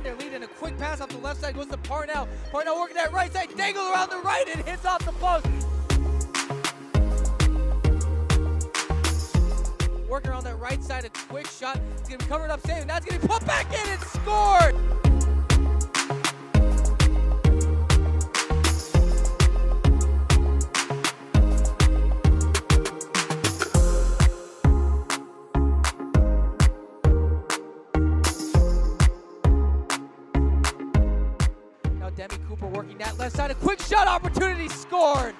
on there leading a quick pass off the left side goes to Parnell. Parnell working that right side, dangle around the right and hits off the post. Working around that right side, a quick shot. It's gonna be covered up, saved. Now it's gonna be put back in and scored. Demi Cooper working that left side, a quick shot opportunity scored.